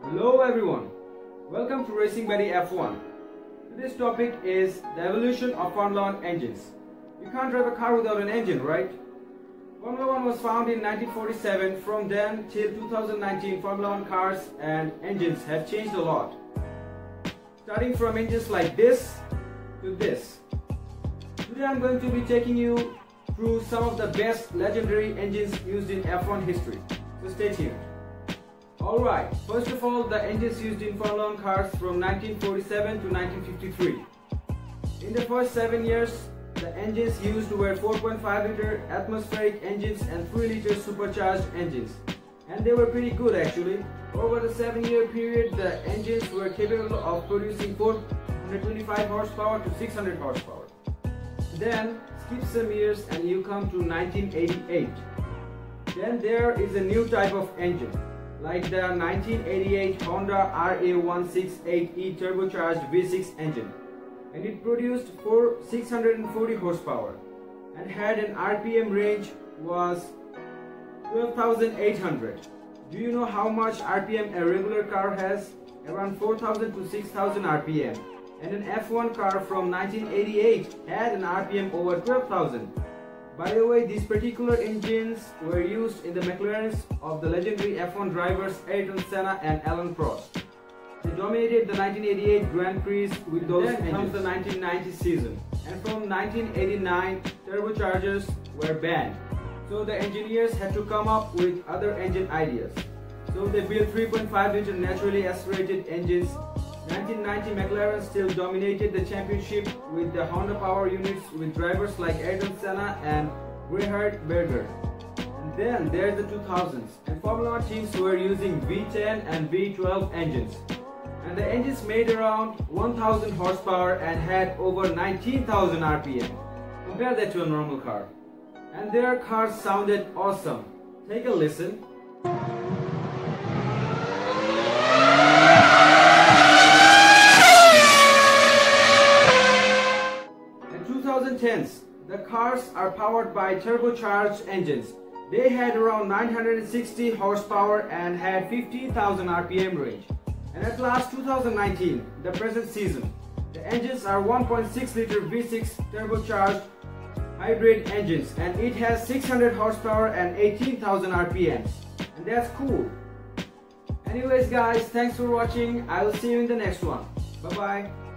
Hello everyone, welcome to Racing Buddy F1. Today's topic is the evolution of Formula One engines. You can't drive a car without an engine, right? Formula One was founded in 1947. From then till 2019, Formula One cars and engines have changed a lot. Starting from engines like this to this. Today I'm going to be taking you through some of the best legendary engines used in F1 history. So stay tuned. Alright, first of all the engines used in Formula One cars from 1947 to 1953. In the first 7 years, the engines used were 4.5 liter atmospheric engines and 3 liter supercharged engines. And they were pretty good actually. Over the 7 year period, the engines were capable of producing 425 horsepower to 600 horsepower. Then, skip some years and you come to 1988. Then there is a new type of engine like the 1988 Honda RA168E turbocharged V6 engine and it produced 4, 640 horsepower and had an RPM range was 12,800. Do you know how much RPM a regular car has? Around 4,000 to 6,000 RPM. And an F1 car from 1988 had an RPM over 12,000. By the way, these particular engines were used in the McLarens of the legendary F1 drivers Ayrton Senna and Alain Prost. They dominated the 1988 Grand Prix with those then engines. comes the 1990 season. And from 1989, turbochargers were banned. So the engineers had to come up with other engine ideas. So they built 3.5 liter naturally aspirated engines 1990 McLaren still dominated the championship with the Honda power units with drivers like Ayrton Senna and Gerhard Berger. And then there's the 2000s and Formula One teams were using V10 and V12 engines. And the engines made around 1000 horsepower and had over 19,000 RPM. Compare that to a normal car. And their cars sounded awesome. Take a listen. 2010s, the cars are powered by turbocharged engines. They had around 960 horsepower and had 50,000 RPM range. And at last 2019, the present season, the engines are 1.6 liter V6 turbocharged hybrid engines and it has 600 horsepower and 18,000 RPMs. And that's cool. Anyways guys, thanks for watching. I will see you in the next one. Bye bye.